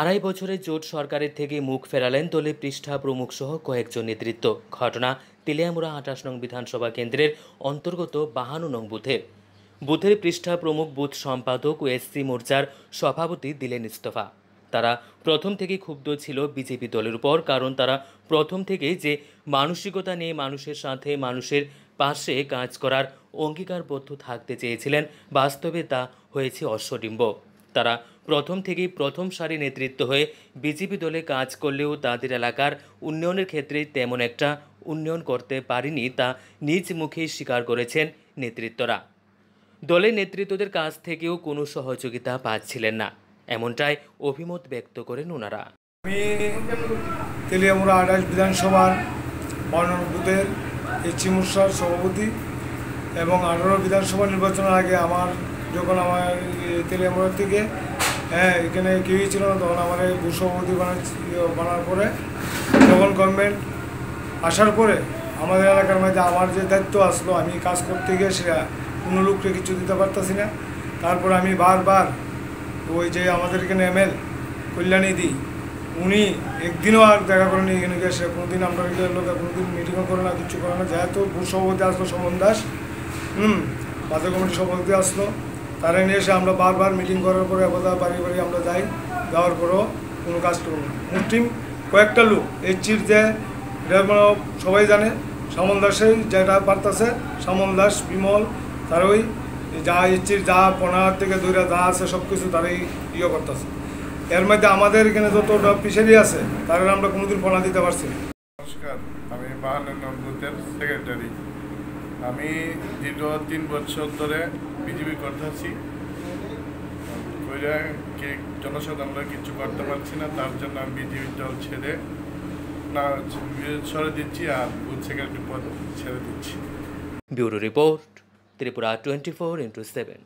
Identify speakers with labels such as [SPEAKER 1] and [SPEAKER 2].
[SPEAKER 1] আড়াই বছরের জোট সরকারের থেকে মুখ ফেরালেন দলের পৃষ্ঠা প্রমুখ সহ কয়েকজন নেতৃত্ব। ঘটনা তেলিয়ামুড়া আঠাশ নং বিধানসভা কেন্দ্রের অন্তর্গত বাহান্ন নং বুথের বুথের পৃষ্ঠা প্রমুখ বুথ সম্পাদক ও এসসি মোর্চার সভাপতি দিলেন ইস্তফা। তারা প্রথম থেকেই ক্ষুব্ধ ছিল বিজেপি দলের উপর, কারণ তারা প্রথম থেকেই যে মানসিকতা নিয়ে মানুষের সাথে মানুষের পাশে কাজ করার অঙ্গীকারবদ্ধ থাকতে চেয়েছিলেন, বাস্তবে তা হয়েছে অশ্বডিম্ব। তারা প্রথম থেকেই প্রথম সারি নেতৃত্ব হয়ে বিজেপি দলে কাজ করলেও তাদের এলাকার উন্নয়নের ক্ষেত্রে তেমন একটা উন্নয়ন করতে পারেনি তা নিজ মুখেই স্বীকার করেছেন নেতৃত্বরা। দলের নেতৃত্বদের কাছ থেকেও কোনো সহযোগিতা পাচ্ছিলেন না। এমনটাই অভিমত ব্যক্ত করেন ওনারা।
[SPEAKER 2] আমি তেলিয়ামুড়া আঠাশ বিধানসভার বান্ন বুথের এইচি মুর্শার সভাপতি এবং আঠারো বিধানসভা নির্বাচনের আগে আমার যখন আমার তেলিয়ামুড়ার থেকে হ্যাঁ এখানে কেউই ছিল না, তখন আমার এই বানাচ্ছি বানার পরে যখন গভর্নমেন্ট আসার পরে আমাদের এলাকার মধ্যে আমার যে দায়িত্ব আসলো, আমি কাজ করতে গিয়ে সেটা কোনো লোককে কিছু দিতে পারতাছি না। তারপরে আমি বারবার ওই যে আমাদের এখানে এমএল কল্যাণীদি উনি একদিনও আর দেখা করেনি এখানে গিয়ে, সে কোনোদিন আমরা লোকে কোনোদিন মিটিংও করে না, কিছু করে না। যেহেতু ভূ সভাপতি আসলো, সমন দাস, হুম বাজার কমিটির সভাপতি আসলো তারা নিয়ে এসে আমরা বারবার মিটিং করার পরে আবার বাড়ি বাড়ি আমরা যাই, যাওয়ার পরেও কোনো কাজ করব মুসলিম কয়েকটা লোক, এই চির যে সবাই জানে সামন দাসেই যেটা পারতাছে সামন দাস, বিমল, তার ওই যা ইচ্ছির যা পনার থেকে দৈরা যা আছে সব কিছু তারাই ইয়ে করতেছে। এর মধ্যে আমাদের এখানে যত পিসারি আছে, তারা আমরা কোনোদিন পনা দিতে পারছি
[SPEAKER 3] নমস্কার, আমি নম্বরের সেক্রেটারি আমি দীর্ঘ তিন বছর ধরে বিজেপি করতেছি কইরা জনসাধারণরা কিছু করতে পারছি না, তার জন্য আমি বিজেপি দল ছেড়ে না, সরে দিচ্ছি আর বুথ সেক্রেটারি পদ ছেড়ে দিচ্ছি।
[SPEAKER 1] Bureau report Tripura twenty four into seven.